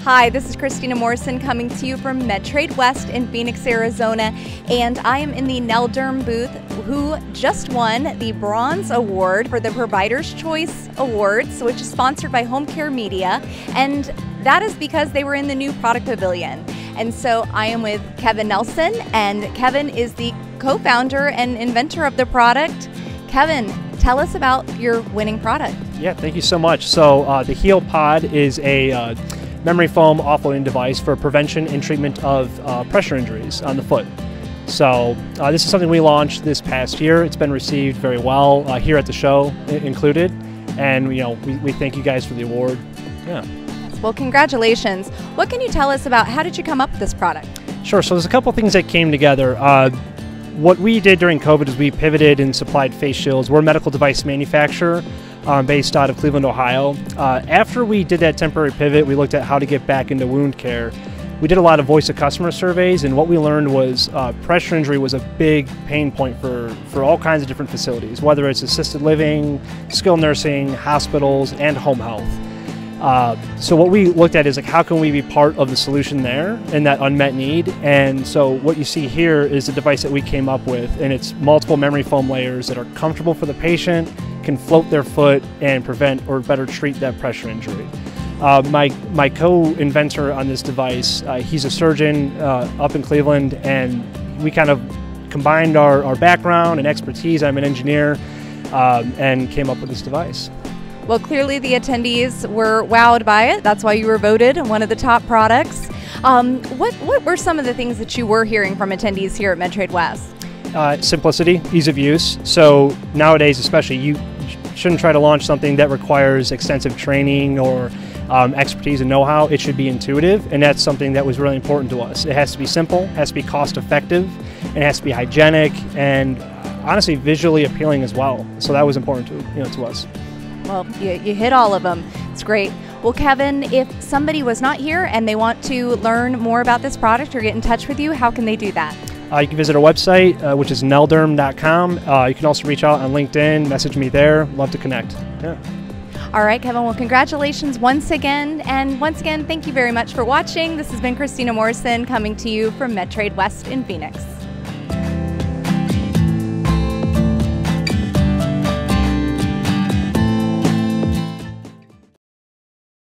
Hi, this is Christina Morrison coming to you from MedTrade West in Phoenix, Arizona, and I am in the Nelderm booth, who just won the Bronze Award for the Provider's Choice Awards, which is sponsored by Home Care Media, and that is because they were in the new product pavilion. And so I am with Kevin Nelson, and Kevin is the co founder and inventor of the product. Kevin, tell us about your winning product. Yeah, thank you so much. So, uh, the Heel Pod is a uh, memory foam offloading device for prevention and treatment of uh, pressure injuries on the foot. So, uh, this is something we launched this past year. It's been received very well uh, here at the show, included. And, you know, we, we thank you guys for the award. Yeah. Well, congratulations. What can you tell us about how did you come up with this product? Sure. So, there's a couple things that came together. Uh, what we did during COVID is we pivoted and supplied face shields. We're a medical device manufacturer um, based out of Cleveland, Ohio. Uh, after we did that temporary pivot, we looked at how to get back into wound care. We did a lot of voice of customer surveys, and what we learned was uh, pressure injury was a big pain point for, for all kinds of different facilities, whether it's assisted living, skilled nursing, hospitals, and home health. Uh, so what we looked at is like how can we be part of the solution there in that unmet need and so what you see here is a device that we came up with and it's multiple memory foam layers that are comfortable for the patient can float their foot and prevent or better treat that pressure injury uh, my, my co-inventor on this device uh, he's a surgeon uh, up in cleveland and we kind of combined our, our background and expertise i'm an engineer um, and came up with this device well, clearly the attendees were wowed by it. That's why you were voted one of the top products. Um, what, what were some of the things that you were hearing from attendees here at MedTrade West? Uh, simplicity, ease of use. So nowadays, especially, you shouldn't try to launch something that requires extensive training or um, expertise and know-how. It should be intuitive, and that's something that was really important to us. It has to be simple, has to be cost-effective, and it has to be hygienic and honestly visually appealing as well. So that was important to you know to us. Well, you, you hit all of them. It's great. Well, Kevin, if somebody was not here and they want to learn more about this product or get in touch with you, how can they do that? Uh, you can visit our website, uh, which is nelderm.com. Uh, you can also reach out on LinkedIn, message me there. Love to connect. Yeah. All right, Kevin. Well, congratulations once again. And once again, thank you very much for watching. This has been Christina Morrison coming to you from MedTrade West in Phoenix.